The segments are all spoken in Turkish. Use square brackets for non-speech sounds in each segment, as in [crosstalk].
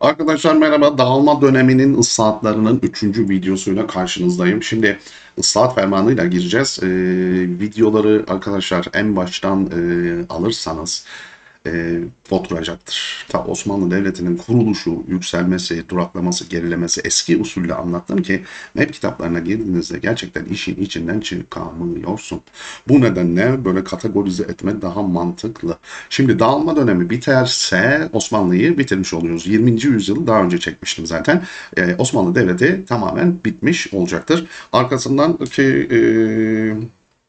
Arkadaşlar merhaba. Dağılma döneminin ıslahatlarının 3. videosuyla karşınızdayım. Şimdi ıslahat fermanıyla gireceğiz. Ee, videoları arkadaşlar en baştan e, alırsanız e, oturacaktır. Ta Osmanlı Devleti'nin kuruluşu, yükselmesi, duraklaması, gerilemesi eski usulle anlattım ki map kitaplarına girdiğinizde gerçekten işin içinden çıkamıyorsun. Bu nedenle böyle kategorize etme daha mantıklı. Şimdi dağılma dönemi biterse Osmanlı'yı bitirmiş oluyoruz. 20. yüzyılı daha önce çekmiştim zaten. Ee, Osmanlı Devleti tamamen bitmiş olacaktır. Arkasından ki e,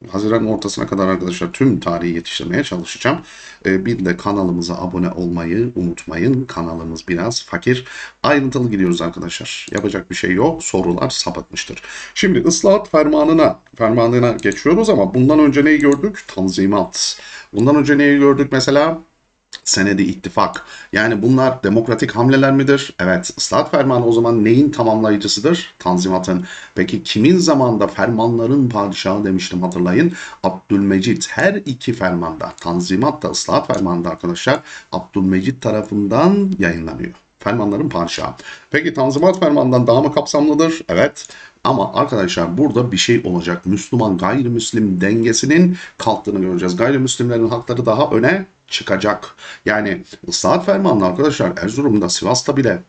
Haziran ortasına kadar arkadaşlar tüm tarihi yetiştirmeye çalışacağım. Ee, bir de kanalımıza abone olmayı unutmayın. Kanalımız biraz fakir. Ayrıntılı gidiyoruz arkadaşlar. Yapacak bir şey yok. Sorular sapıtmıştır. Şimdi ıslahat fermanına fermanına geçiyoruz ama bundan önce neyi gördük? Tanzimat. Bundan önce neyi gördük mesela? Senedi ittifak. Yani bunlar demokratik hamleler midir? Evet. Islahat fermanı o zaman neyin tamamlayıcısıdır? Tanzimatın. Peki kimin zamanında fermanların padişahı demiştim hatırlayın. Abdülmecit her iki fermanda Tanzimat da ıslahat fermanında arkadaşlar Abdülmecit tarafından yayınlanıyor. Fermanların padişahı. Peki Tanzimat fermandan daha mı kapsamlıdır? Evet. Ama arkadaşlar burada bir şey olacak. Müslüman gayrimüslim dengesinin kalktığını göreceğiz. Gayrimüslimlerin hakları daha öne çıkacak. Yani ıslahat fermanlı arkadaşlar Erzurum'da, Sivas'ta bile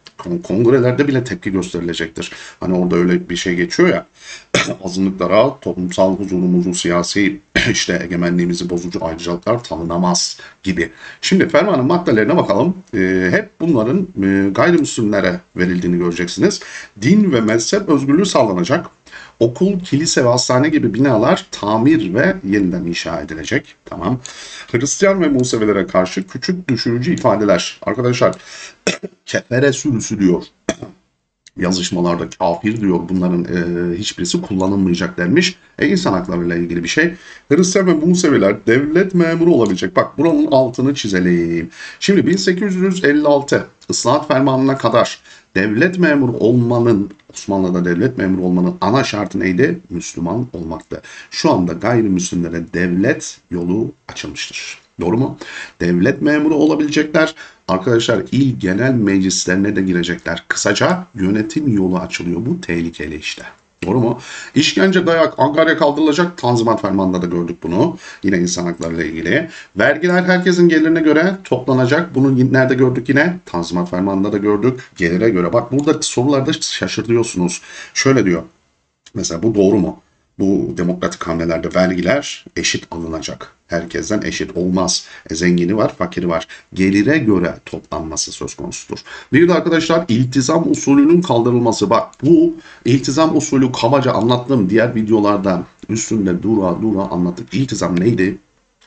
kongrelerde bile tepki gösterilecektir. Hani orada öyle bir şey geçiyor ya [clears throat] azınlıklara toplumsal huzurumuzu, siyasi [clears throat] işte egemenliğimizi bozucu ayrıcalıklar tanınamaz gibi. Şimdi fermanın maddelerine bakalım. E, hep bunların e, gayrimüslimlere verildiğini göreceksiniz. Din ve mezhep özgürlüğü sağlanacak okul, kilise ve hastane gibi binalar tamir ve yeniden inşa edilecek. Tamam. Hristiyan ve Musevilere karşı küçük düşürücü ifadeler. Arkadaşlar [coughs] kefere sürüsü diyor. [coughs] yazışmalarda kafir diyor bunların e, hiçbirisi kullanılmayacak denmiş. E, insan haklarıyla ilgili bir şey. Hristiyan ve Museviler devlet memuru olabilecek. Bak buranın altını çizelim. Şimdi 1856 ıslahat fermanına kadar devlet memuru olmanın Osmanlı'da devlet memuru olmanın ana şartı neydi? Müslüman olmaktı. Şu anda gayrimüslimlere devlet yolu açılmıştır. Doğru mu? Devlet memuru olabilecekler. Arkadaşlar il genel meclislerine de girecekler. Kısaca yönetim yolu açılıyor. Bu tehlikeli işte. Doğru mu? İşkence, dayak, Ankara'ya kaldırılacak. Tanzimat fermanında da gördük bunu. Yine insan hakları ile ilgili. Vergiler herkesin gelirine göre toplanacak. Bunu nerede gördük yine? Tanzimat fermanında da gördük. Gelire göre. Bak burada sorularda şaşırıyorsunuz. Şöyle diyor. Mesela bu doğru mu? Bu demokratik hamlelerde vergiler eşit alınacak. Herkesten eşit olmaz. E, zengini var, fakiri var. Gelire göre toplanması söz konusudur. Bir de arkadaşlar iltizam usulünün kaldırılması. Bak bu iltizam usulü kabaca anlattığım diğer videolarda üstünde dura dura anlattık. İltizam neydi?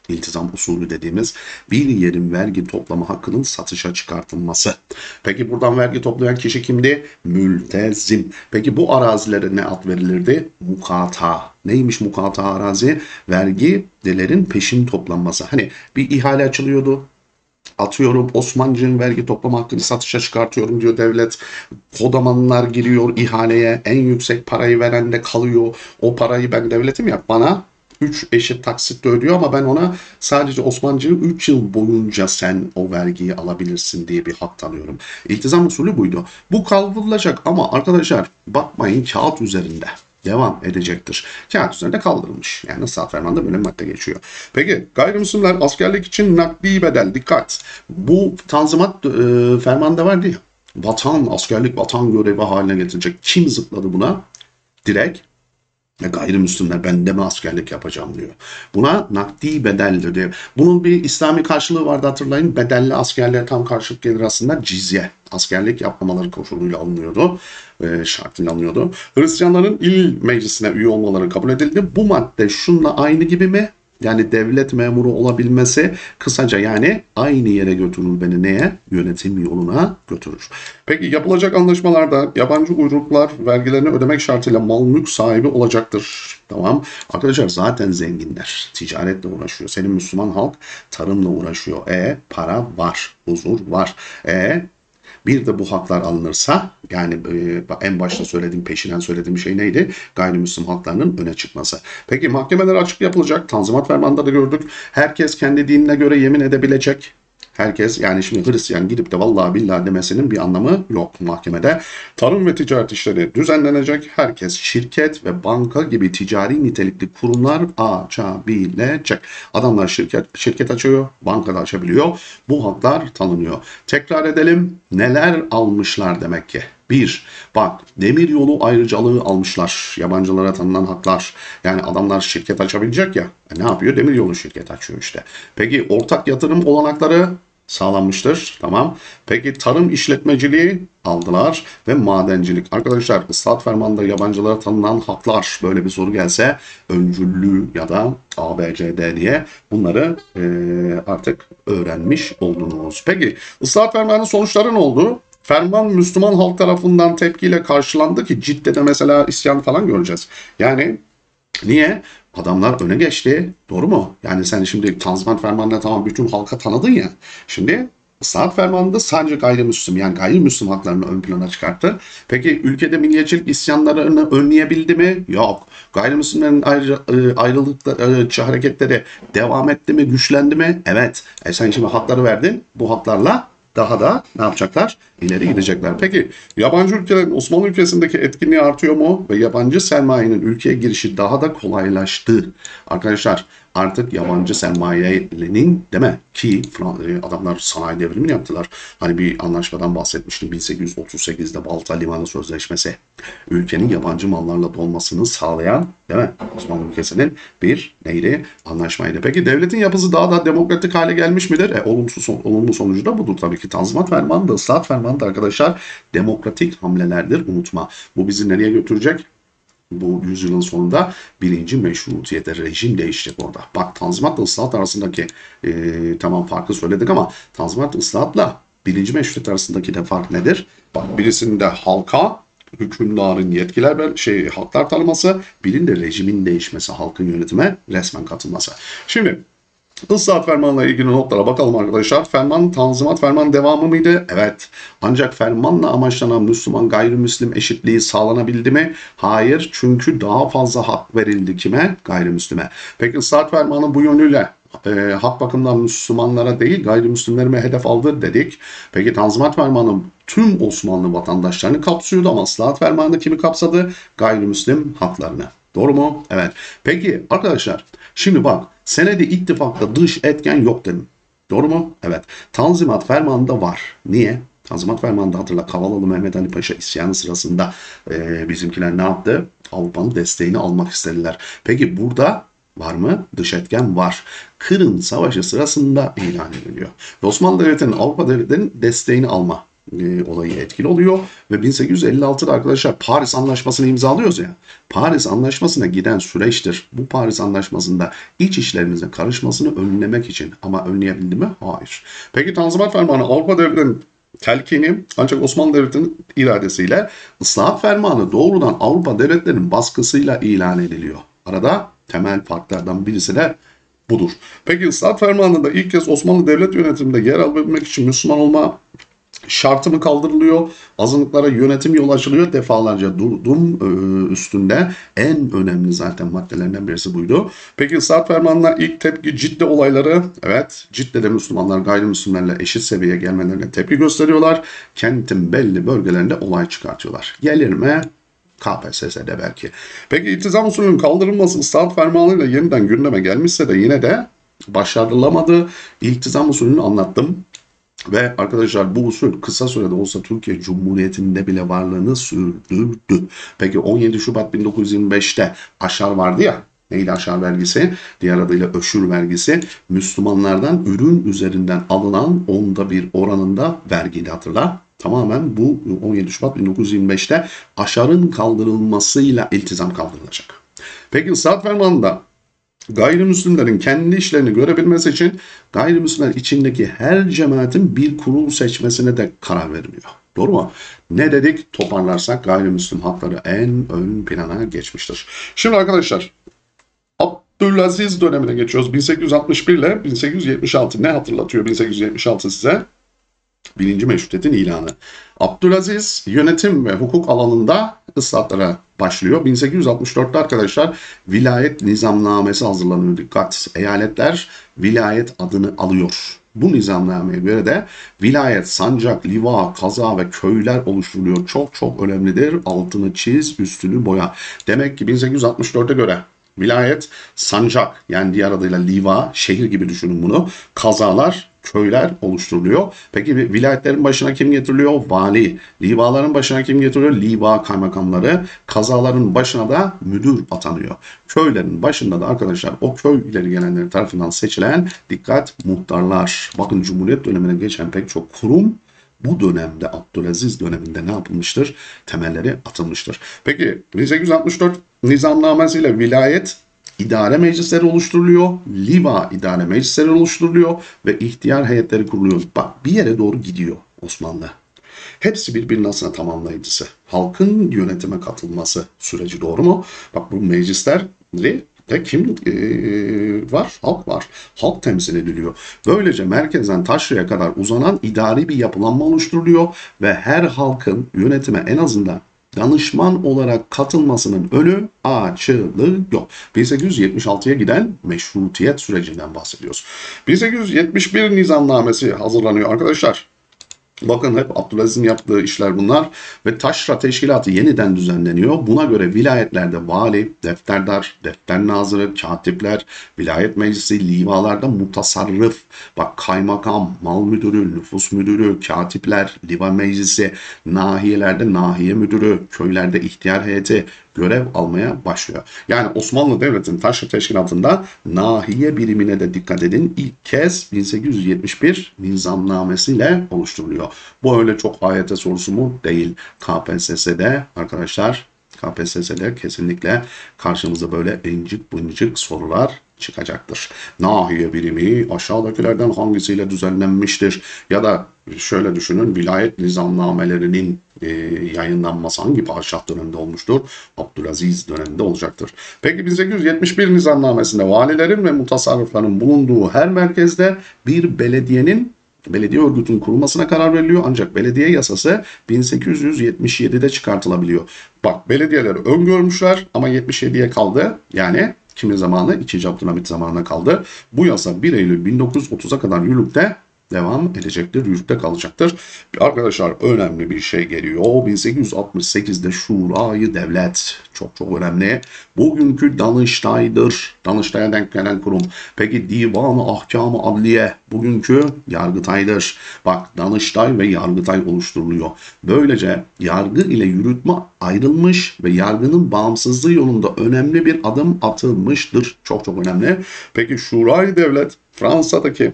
İltizam usulü dediğimiz bir yerin vergi toplama hakkının satışa çıkartılması. Peki buradan vergi toplayan kişi kimdi? Mültezim. Peki bu arazilere ne ad verilirdi? Mukata. Neymiş mukata arazi? Vergi delerin peşin toplanması. Hani bir ihale açılıyordu atıyorum Osmancı'nın vergi toplama hakkını satışa çıkartıyorum diyor devlet. Kodamanlar giriyor ihaleye en yüksek parayı veren de kalıyor. O parayı ben devletim ya bana 3 eşit taksitle ödüyor ama ben ona sadece Osmancı'yı 3 yıl boyunca sen o vergiyi alabilirsin diye bir hak tanıyorum. İltizam usulü buydu. Bu kaldırılacak ama arkadaşlar bakmayın kağıt üzerinde devam edecektir. Kağıt üzerinde kaldırılmış. Yani saat fermanda böyle madde geçiyor. Peki gayrimüslimler askerlik için nakdi bedel dikkat. Bu tanzimat e, fermanda vardı ya. Vatan, askerlik vatan görevi haline getirecek. Kim zıpladı buna? Direkt gayrimüslimler ben de mi askerlik yapacağım diyor. Buna nakdi bedel diyor. Bunun bir İslami karşılığı vardı hatırlayın. Bedelli askerliğe tam karşılık gelir aslında cizye. Askerlik yapmamaları koşuluyla alınıyordu. E, şartıyla alınıyordu. Hristiyanların il meclisine üye olmaları kabul edildi. Bu madde şunla aynı gibi mi? Yani devlet memuru olabilmesi kısaca yani aynı yere götürür beni neye? Yönetim yoluna götürür. Peki yapılacak anlaşmalarda yabancı uyruklar vergilerini ödemek şartıyla mal mülk sahibi olacaktır. Tamam. Arkadaşlar zaten zenginler. Ticaretle uğraşıyor. Senin Müslüman halk tarımla uğraşıyor. E para var. Huzur var. E bir de bu haklar alınırsa yani e, en başta söylediğim peşinen söylediğim şey neydi? Gayrimüslim haklarının öne çıkması. Peki mahkemeler açık yapılacak. Tanzimat fermanında da gördük. Herkes kendi dinine göre yemin edebilecek. Herkes yani şimdi Hristiyan gidip de vallahi billahi demesinin bir anlamı yok mahkemede. Tarım ve ticaret işleri düzenlenecek. Herkes şirket ve banka gibi ticari nitelikli kurumlar açabilecek. Adamlar şirket şirket açıyor, bankada açabiliyor. Bu haklar tanınıyor. Tekrar edelim. Neler almışlar demek ki? Bir, bak demir yolu ayrıcalığı almışlar. Yabancılara tanınan haklar. Yani adamlar şirket açabilecek ya. E ne yapıyor? Demir yolu şirket açıyor işte. Peki ortak yatırım olanakları sağlanmıştır. Tamam. Peki tarım işletmeciliği aldılar ve madencilik. Arkadaşlar ıslahat fermanında yabancılara tanınan haklar böyle bir soru gelse öncüllü ya da ABCD diye bunları e, artık öğrenmiş oldunuz. Peki ıslahat fermanının sonuçları ne oldu? Ferman Müslüman halk tarafından tepkiyle karşılandı ki Cidde'de mesela isyan falan göreceğiz. Yani niye? Adamlar öne geçti. Doğru mu? Yani sen şimdi Tanzimat Fermanı'na tamam bütün halka tanıdın ya. Şimdi Saat Fermanı'nda sadece gayrimüslim yani gayrimüslim haklarını ön plana çıkarttı. Peki ülkede milliyetçilik isyanlarını önleyebildi mi? Yok. Gayrimüslimlerin ayrı, e, ayrılıkları, e, hareketleri devam etti mi, güçlendi mi? Evet. E sen şimdi hakları verdin. Bu haklarla daha da ne yapacaklar? İleri gidecekler. Peki yabancı ülkelerin Osmanlı ülkesindeki etkinliği artıyor mu? Ve yabancı sermayenin ülkeye girişi daha da kolaylaştı. Arkadaşlar artık yabancı sermayenin mi? Ki e, adamlar sanayi devrimini yaptılar. Hani bir anlaşmadan bahsetmiştim 1838'de Balta Limanı Sözleşmesi. Ülkenin yabancı mallarla dolmasını sağlayan değil mi? Osmanlı ülkesinin bir neydi? Anlaşmaydı. Peki devletin yapısı daha da demokratik hale gelmiş midir? E, olumsuz olumlu sonucu da budur tabii ki. Tanzimat fermanı da ıslahat fermanı da arkadaşlar demokratik hamlelerdir unutma. Bu bizi nereye götürecek? Bu yüzyılın sonunda birinci meşrutiyete rejim değişecek orada. Bak Tanzimat'la ıslahat arasındaki e, tamam farkı söyledik ama Tanzimat ıslahatla birinci meşrutiyet arasındaki de fark nedir? Bak birisinde halka hükümdarın yetkiler şey halklar tanıması, birinde rejimin değişmesi, halkın yönetime resmen katılması. Şimdi Islahat fermanla ilgili notlara bakalım arkadaşlar. Ferman tanzimat ferman devamı mıydı? Evet. Ancak fermanla amaçlanan Müslüman gayrimüslim eşitliği sağlanabildi mi? Hayır. Çünkü daha fazla hak verildi kime? Gayrimüslime. Peki ıslahat fermanı bu yönüyle e, hak bakımından Müslümanlara değil gayrimüslimlere mi hedef aldı dedik. Peki Tanzimat Fermanı tüm Osmanlı vatandaşlarını kapsıyordu ama ıslahat fermanı kimi kapsadı? Gayrimüslim haklarını. Doğru mu? Evet. Peki arkadaşlar şimdi bak senedi ittifakta dış etken yok dedim. Doğru mu? Evet. Tanzimat fermanında var. Niye? Tanzimat fermanında hatırla Kavalalı Mehmet Ali Paşa isyanı sırasında e, bizimkiler ne yaptı? Avrupa'nın desteğini almak istediler. Peki burada var mı? Dış etken var. Kırım Savaşı sırasında ilan ediliyor. Osmanlı Devleti'nin Avrupa devletlerinin desteğini alma e, olayı etkili oluyor ve 1856'da arkadaşlar Paris Anlaşması'nı imzalıyoruz ya. Paris Anlaşması'na giden süreçtir. Bu Paris Anlaşması'nda iç işlerimize karışmasını önlemek için ama önleyebildi mi? Hayır. Peki Tanzimat Fermanı Avrupa devletlerinin telkini ancak Osmanlı Devleti'nin iradesiyle ıslahat fermanı doğrudan Avrupa devletlerinin baskısıyla ilan ediliyor. Arada temel farklardan birisi de budur. Peki ıslahat fermanında ilk kez Osmanlı Devlet yönetiminde yer alabilmek için Müslüman olma şartı mı kaldırılıyor? Azınlıklara yönetim yol açılıyor. Defalarca durdum e, üstünde. En önemli zaten maddelerinden birisi buydu. Peki ıslahat fermanına ilk tepki ciddi olayları. Evet Cidde'de Müslümanlar gayrimüslimlerle eşit seviyeye gelmelerine tepki gösteriyorlar. Kentin belli bölgelerinde olay çıkartıyorlar. Gelir mi? KPSS'de belki. Peki iltizam usulünün kaldırılması ıslahat fermanıyla yeniden gündeme gelmişse de yine de başarılamadı. İltizam usulünü anlattım. Ve arkadaşlar bu usul kısa sürede olsa Türkiye Cumhuriyeti'nde bile varlığını sürdürdü. Peki 17 Şubat 1925'te aşar vardı ya neydi aşar vergisi? Diğer adıyla öşür vergisi. Müslümanlardan ürün üzerinden alınan onda bir oranında vergiydi hatırla. Tamamen bu 17 Şubat 1925'te aşarın kaldırılmasıyla iltizam kaldırılacak. Peki saat fermanında gayrimüslimlerin kendi işlerini görebilmesi için gayrimüslimler içindeki her cemaatin bir kurul seçmesine de karar veriliyor. Doğru mu? Ne dedik? Toparlarsak gayrimüslim hakları en ön plana geçmiştir. Şimdi arkadaşlar Abdülaziz dönemine geçiyoruz. 1861 ile 1876 ne hatırlatıyor 1876 size? Birinci meşrutiyetin ilanı. Abdülaziz yönetim ve hukuk alanında ıslahatlara başlıyor. 1864'te arkadaşlar vilayet nizamnamesi hazırlanıyor. Dikkat! Eyaletler vilayet adını alıyor. Bu nizamnameye göre de vilayet, sancak, liva, kaza ve köyler oluşturuluyor. Çok çok önemlidir. Altını çiz, üstünü boya. Demek ki 1864'e göre vilayet, sancak yani diğer adıyla liva, şehir gibi düşünün bunu. Kazalar, köyler oluşturuluyor. Peki vilayetlerin başına kim getiriliyor? Vali. Livaların başına kim getiriyor? Liva kaymakamları. Kazaların başına da müdür atanıyor. Köylerin başında da arkadaşlar o köy ileri gelenleri tarafından seçilen dikkat muhtarlar. Bakın Cumhuriyet dönemine geçen pek çok kurum bu dönemde Abdülaziz döneminde ne yapılmıştır? Temelleri atılmıştır. Peki 1864 nizamnamesiyle vilayet idare meclisleri oluşturuluyor, Liva idare meclisleri oluşturuluyor ve ihtiyar heyetleri kuruluyor. Bak bir yere doğru gidiyor Osmanlı. Hepsi birbirinin aslında tamamlayıcısı. Halkın yönetime katılması süreci doğru mu? Bak bu meclisler de kim e, var? Halk var. Halk temsil ediliyor. Böylece merkezden taşraya kadar uzanan idari bir yapılanma oluşturuluyor ve her halkın yönetime en azından danışman olarak katılmasının önü açılıyor. 1876'ya giden meşrutiyet sürecinden bahsediyoruz. 1871 nizamnamesi hazırlanıyor arkadaşlar. Bakın hep Abdülaziz'in yaptığı işler bunlar ve taşra teşkilatı yeniden düzenleniyor. Buna göre vilayetlerde vali, defterdar, defter nazırı, katipler, vilayet meclisi, livalarda mutasarrıf, bak kaymakam, mal müdürü, nüfus müdürü, katipler, liva meclisi, nahiyelerde nahiye müdürü, köylerde ihtiyar heyeti, görev almaya başlıyor. Yani Osmanlı Devleti'nin taşra teşkilatında nahiye birimine de dikkat edin. İlk kez 1871 nizamnamesiyle oluşturuluyor. Bu öyle çok AYT sorusu mu? Değil. KPSS'de arkadaşlar KPSS'de kesinlikle karşımıza böyle incik bıncık sorular çıkacaktır. Nahiye birimi aşağıdakilerden hangisiyle düzenlenmiştir? Ya da şöyle düşünün vilayet nizamnamelerinin e, yayınlanması hangi padişah döneminde olmuştur? Abdülaziz döneminde olacaktır. Peki 1871 nizamnamesinde valilerin ve mutasarrıfların bulunduğu her merkezde bir belediyenin belediye örgütünün kurulmasına karar veriliyor ancak belediye yasası 1877'de çıkartılabiliyor. Bak belediyeleri öngörmüşler ama 77'ye kaldı. Yani kimin zamanı? 2. Abdülhamit zamanına kaldı. Bu yasa 1 Eylül 1930'a kadar yürürlükte devam edecektir, yürürlükte kalacaktır. Arkadaşlar önemli bir şey geliyor. 1868'de Şurayı Devlet çok çok önemli. Bugünkü Danıştay'dır. Danıştay'a denk gelen kurum. Peki Divan-ı Ahkam-ı Adliye bugünkü Yargıtay'dır. Bak Danıştay ve Yargıtay oluşturuluyor. Böylece yargı ile yürütme ayrılmış ve yargının bağımsızlığı yolunda önemli bir adım atılmıştır. Çok çok önemli. Peki Şurayı Devlet Fransa'daki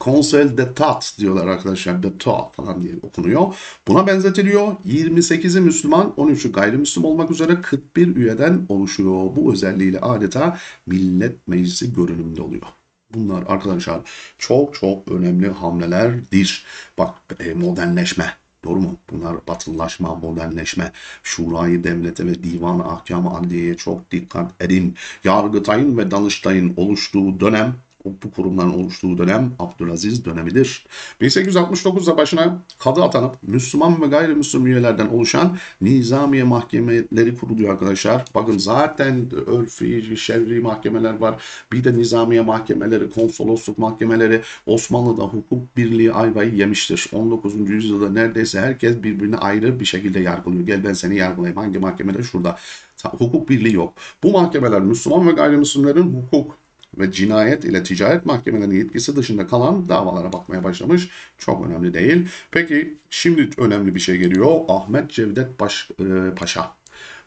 Conseil d'Etat diyorlar arkadaşlar. D'Etat falan diye okunuyor. Buna benzetiliyor. 28'i Müslüman, 13'ü gayrimüslim olmak üzere 41 üyeden oluşuyor. Bu özelliğiyle adeta millet meclisi görünümünde oluyor. Bunlar arkadaşlar çok çok önemli hamlelerdir. Bak e, modernleşme. Doğru mu? Bunlar batılılaşma, modernleşme, şurayı devlete ve divan ahkamı adliyeye çok dikkat edin. Yargıtayın ve Danıştay'ın oluştuğu dönem bu kurumların oluştuğu dönem Abdülaziz dönemidir. 1869'da başına kadı atanıp Müslüman ve gayrimüslim üyelerden oluşan nizamiye mahkemeleri kuruluyor arkadaşlar. Bakın zaten örfi, şerri mahkemeler var. Bir de nizamiye mahkemeleri, konsolosluk mahkemeleri Osmanlı'da hukuk birliği ayvayı yemiştir. 19. yüzyılda neredeyse herkes birbirine ayrı bir şekilde yargılıyor. Gel ben seni yargılayayım. Hangi mahkemede? Şurada. Hukuk birliği yok. Bu mahkemeler Müslüman ve gayrimüslimlerin hukuk, ve cinayet ile ticaret mahkemelerinin yetkisi dışında kalan davalara bakmaya başlamış. Çok önemli değil. Peki şimdi önemli bir şey geliyor. Ahmet Cevdet Baş, e, Paşa.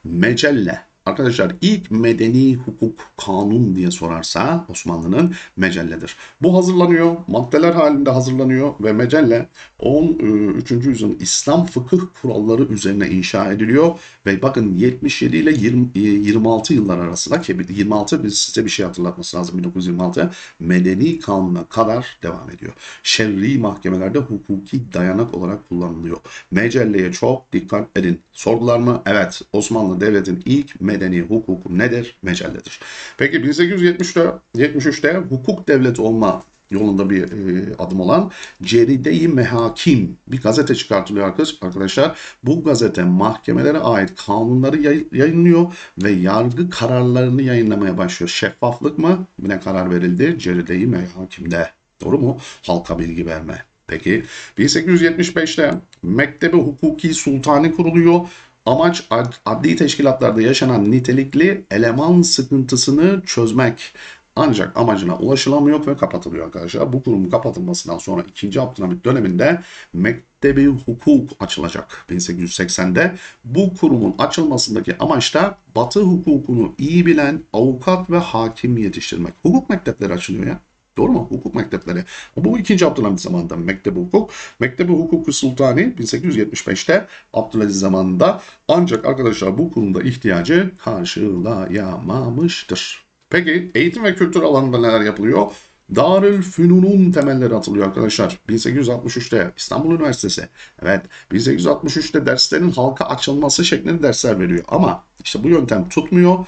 Mecelle Arkadaşlar ilk medeni hukuk kanun diye sorarsa Osmanlı'nın mecelledir. Bu hazırlanıyor, maddeler halinde hazırlanıyor ve mecelle 13. yüzyılın İslam fıkıh kuralları üzerine inşa ediliyor ve bakın 77 ile 20, 26 yıllar arasında ki 26 biz size bir şey hatırlatması lazım 1926 medeni kanuna kadar devam ediyor. Şerri mahkemelerde hukuki dayanak olarak kullanılıyor. Mecelleye çok dikkat edin. Sordular mı? Evet. Osmanlı Devleti'nin ilk medeni hukuku nedir? Mecelledir. Peki 1873'te 73'te hukuk devleti olma yolunda bir e, adım olan Ceride-i Mehakim bir gazete çıkartılıyor arkadaşlar. Bu gazete mahkemelere ait kanunları yayınlıyor ve yargı kararlarını yayınlamaya başlıyor. Şeffaflık mı? Yine karar verildi Ceride-i Mehakim'de. Doğru mu? Halka bilgi verme. Peki 1875'te Mektebi Hukuki Sultani kuruluyor. Amaç ad- adli teşkilatlarda yaşanan nitelikli eleman sıkıntısını çözmek. Ancak amacına ulaşılamıyor ve kapatılıyor arkadaşlar. Bu kurumun kapatılmasından sonra 2. Abdülhamit döneminde Mektebi Hukuk açılacak 1880'de. Bu kurumun açılmasındaki amaç da Batı hukukunu iyi bilen avukat ve hakim yetiştirmek. Hukuk mektepleri açılıyor ya. Doğru mu? Hukuk mektepleri. Bu ikinci Abdülhamit zamanında Mektebi Hukuk. Mektebi Hukuku Sultani 1875'te Abdülaziz zamanında ancak arkadaşlar bu kurumda ihtiyacı karşılayamamıştır. Peki eğitim ve kültür alanında neler yapılıyor? Darül Fünun'un temelleri atılıyor arkadaşlar. 1863'te İstanbul Üniversitesi. Evet 1863'te derslerin halka açılması şeklinde dersler veriyor. Ama işte bu yöntem tutmuyor.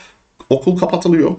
Okul kapatılıyor.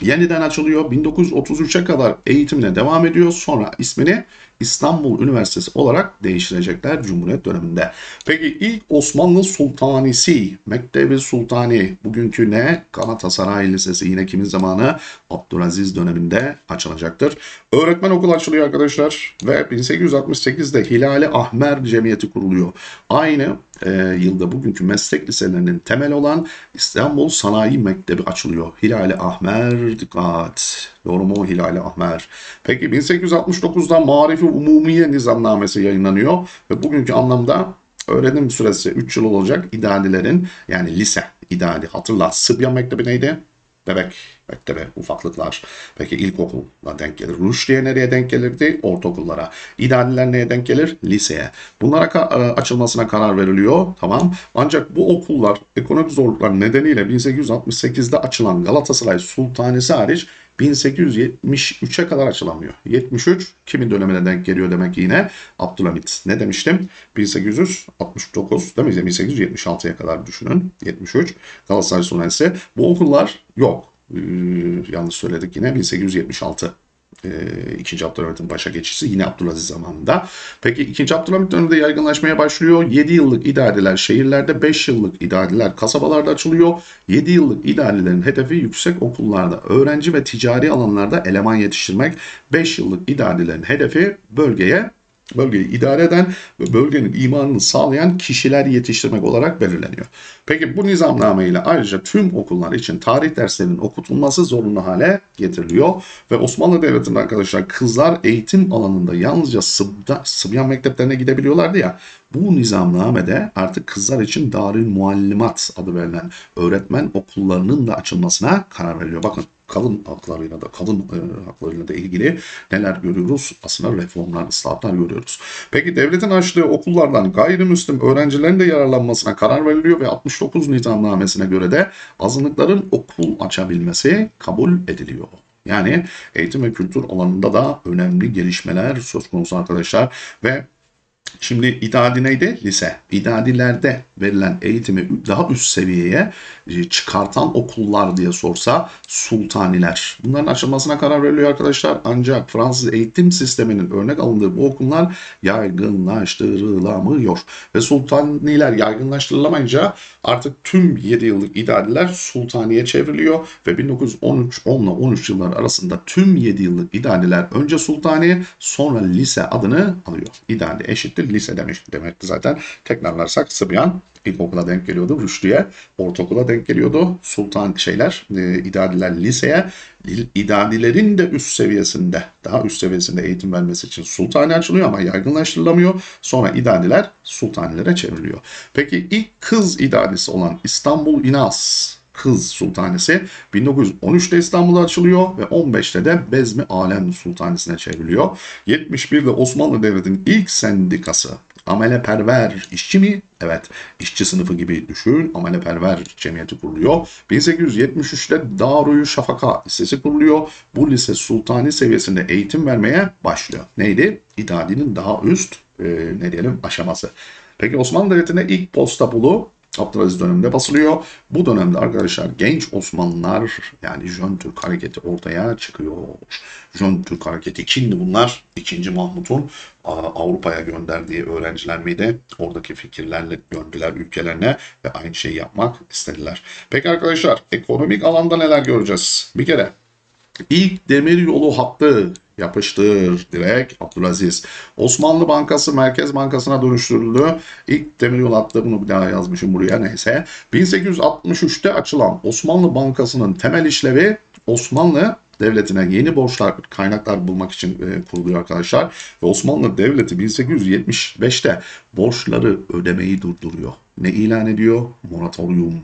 Yeniden açılıyor. 1933'e kadar eğitimine devam ediyor. Sonra ismini İstanbul Üniversitesi olarak değiştirecekler Cumhuriyet döneminde. Peki ilk Osmanlı Sultanisi, Mektebi Sultani, bugünkü ne? Galatasaray Lisesi yine kimin zamanı? Abdülaziz döneminde açılacaktır. Öğretmen okulu açılıyor arkadaşlar ve 1868'de Hilali Ahmer Cemiyeti kuruluyor. Aynı e, yılda bugünkü meslek liselerinin temel olan İstanbul Sanayi Mektebi açılıyor. Hilali Ahmer dikkat. Doğru mu? Hilali Ahmer. Peki 1869'da Marifi Umumiye Nizamnamesi yayınlanıyor ve bugünkü anlamda öğrenim süresi 3 yıl olacak idadilerin yani lise idadi hatırla Sıbyan Mektebi neydi? Bebek mektebi, ufaklıklar. Peki ilkokulla denk gelir. Rüşdiye nereye denk gelirdi? Ortaokullara. İdadiler neye denk gelir? Liseye. Bunlara ka- açılmasına karar veriliyor. Tamam. Ancak bu okullar ekonomik zorluklar nedeniyle 1868'de açılan Galatasaray Sultanesi hariç 1873'e kadar açılamıyor. 73 kimin dönemine denk geliyor demek ki yine Abdülhamit. Ne demiştim? 1869 değil mi? 1876'ya kadar düşünün. 73 Galatasaray Sultanesi. Bu okullar yok. Ee, yanlış söyledik yine 1876 e, ikinci Abdülhamit'in başa geçişi yine Abdülaziz zamanında. Peki ikinci Abdülhamit döneminde yaygınlaşmaya başlıyor. 7 yıllık idareler şehirlerde, 5 yıllık idareler kasabalarda açılıyor. 7 yıllık idarelerin hedefi yüksek okullarda, öğrenci ve ticari alanlarda eleman yetiştirmek. 5 yıllık idarelerin hedefi bölgeye bölgeyi idare eden ve bölgenin imanını sağlayan kişiler yetiştirmek olarak belirleniyor. Peki bu nizamname ile ayrıca tüm okullar için tarih derslerinin okutulması zorunlu hale getiriliyor ve Osmanlı Devleti'nde arkadaşlar kızlar eğitim alanında yalnızca Sıbda, Sıbyan mekteplerine gidebiliyorlardı ya bu nizamnamede artık kızlar için Darül Muallimat adı verilen öğretmen okullarının da açılmasına karar veriliyor. Bakın kadın haklarıyla da kadın e, haklarıyla da ilgili neler görüyoruz? Aslında reformlar, ıslahatlar görüyoruz. Peki devletin açtığı okullardan gayrimüslim öğrencilerin de yararlanmasına karar veriliyor ve 69 nizamnamesine göre de azınlıkların okul açabilmesi kabul ediliyor. Yani eğitim ve kültür alanında da önemli gelişmeler söz konusu arkadaşlar ve Şimdi idadi neydi? Lise. İdadilerde verilen eğitimi daha üst seviyeye e, çıkartan okullar diye sorsa sultaniler. Bunların açılmasına karar veriliyor arkadaşlar. Ancak Fransız eğitim sisteminin örnek alındığı bu okullar yaygınlaştırılamıyor. Ve sultaniler yaygınlaştırılamayınca artık tüm 7 yıllık idadiler sultaniye çevriliyor ve 1913 10 ile 13 yıllar arasında tüm 7 yıllık idadiler önce sultani sonra lise adını alıyor. İdadi eşittir lise demek demekti zaten. Tekrarlarsak Sıbyan ilkokula denk geliyordu. Rüşdiye ortaokula denk geliyordu. Sultan şeyler, e, idadiler liseye, idadilerin de üst seviyesinde, daha üst seviyesinde eğitim vermesi için sultani açılıyor ama yaygınlaştırılamıyor. Sonra idadiler sultanilere çevriliyor. Peki ilk kız idadisi olan İstanbul İnas Kız Sultanesi 1913'te İstanbul'da açılıyor ve 15'te de Bezmi Alem Sultanesi'ne çevriliyor. 71'de Osmanlı Devleti'nin ilk sendikası ameleperver işçi mi? Evet, işçi sınıfı gibi düşün. Ameleperver cemiyeti kuruluyor. 1873'te Daruyu Şafaka Lisesi kuruluyor. Bu lise sultani seviyesinde eğitim vermeye başlıyor. Neydi? İdadinin daha üst e, ne diyelim aşaması. Peki Osmanlı Devleti'nde ilk posta bulu Abdülaziz döneminde basılıyor. Bu dönemde arkadaşlar genç Osmanlılar yani Jön Türk hareketi ortaya çıkıyor. Jön Türk hareketi kimdi bunlar? İkinci Mahmut'un Avrupa'ya gönderdiği öğrenciler miydi? Oradaki fikirlerle döndüler ülkelerine ve aynı şeyi yapmak istediler. Peki arkadaşlar ekonomik alanda neler göreceğiz? Bir kere ilk demir yolu hattı Yapıştır direkt Abdülaziz. Osmanlı Bankası Merkez Bankası'na dönüştürüldü. İlk demiryolu hattı bunu bir daha yazmışım buraya neyse. 1863'te açılan Osmanlı Bankası'nın temel işlevi Osmanlı devletine yeni borçlar, kaynaklar bulmak için e, kuruluyor arkadaşlar. Ve Osmanlı Devleti 1875'te borçları ödemeyi durduruyor. Ne ilan ediyor? Moratorium.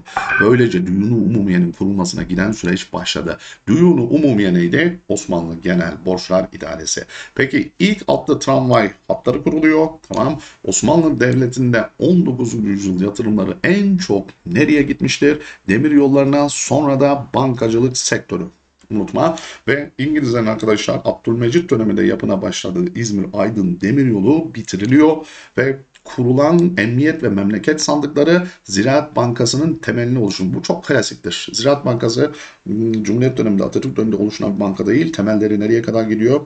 Böylece Düyunu Umumiye'nin kurulmasına giden süreç başladı. Düyunu Umumiye neydi? Osmanlı Genel Borçlar İdaresi. Peki ilk atlı tramvay hatları kuruluyor. Tamam. Osmanlı Devleti'nde 19. yüzyıl yatırımları en çok nereye gitmiştir? Demir yollarına sonra da bankacılık sektörü unutma. Ve İngilizlerin arkadaşlar Abdülmecit döneminde yapına başladığı İzmir-Aydın demiryolu bitiriliyor ve kurulan emniyet ve memleket sandıkları Ziraat Bankası'nın temelini oluşturur. Bu çok klasiktir. Ziraat Bankası hmm, Cumhuriyet döneminde Atatürk döneminde oluşan bir banka değil. Temelleri nereye kadar gidiyor?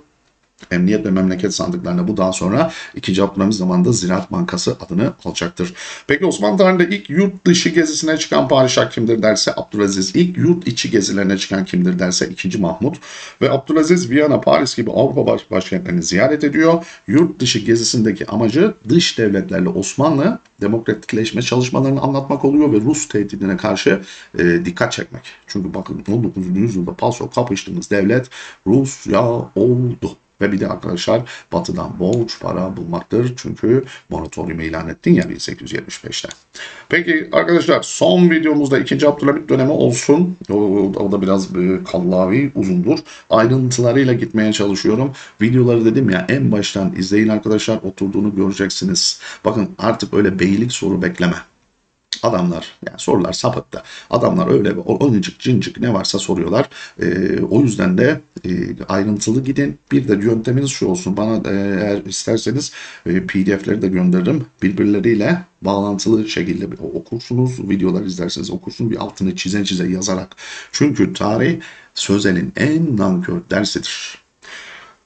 Emniyet ve Memleket sandıklarına bu daha sonra 2. Abdülhamit zamanında Ziraat Bankası adını alacaktır. Peki Osmanlı tarihinde ilk yurt dışı gezisine çıkan padişah kimdir derse Abdülaziz. İlk yurt içi gezilerine çıkan kimdir derse 2. Mahmut. Ve Abdülaziz Viyana, Paris gibi Avrupa baş başkentlerini ziyaret ediyor. Yurt dışı gezisindeki amacı dış devletlerle Osmanlı demokratikleşme çalışmalarını anlatmak oluyor ve Rus tehdidine karşı e, dikkat çekmek. Çünkü bakın 19. yüzyılda paso kapıştığımız devlet Rusya oldu. Ve bir de arkadaşlar batıdan borç para bulmaktır. Çünkü moratorium ilan ettin ya 1875'te. Peki arkadaşlar son videomuzda 2. Abdülhamit dönemi olsun. O, o da biraz e, kallavi uzundur. Ayrıntılarıyla gitmeye çalışıyorum. Videoları dedim ya en baştan izleyin arkadaşlar. Oturduğunu göreceksiniz. Bakın artık öyle beylik soru bekleme. Adamlar yani sorular sapıttı. Adamlar öyle bir oncuk cincik ne varsa soruyorlar. Ee, o yüzden de e, ayrıntılı gidin. Bir de yönteminiz şu olsun. Bana e, eğer isterseniz e, pdf'leri de gönderirim. Birbirleriyle bağlantılı şekilde okursunuz. Videolar izlerseniz okursunuz. Bir altını çize çize yazarak. Çünkü tarih sözelin en nankör dersidir.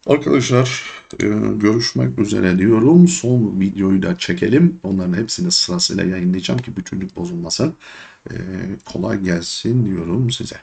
Arkadaşlar e, görüşmek üzere diyorum. Son videoyu da çekelim. Onların hepsini sırasıyla yayınlayacağım ki bütünlük bozulmasın. E, kolay gelsin diyorum size.